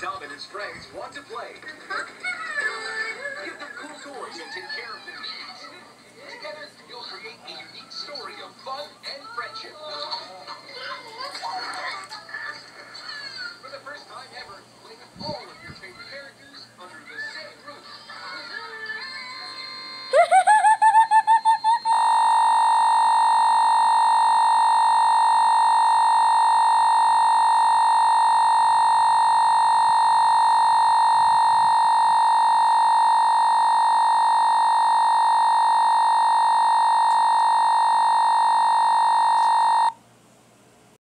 Tom and his friends want to play.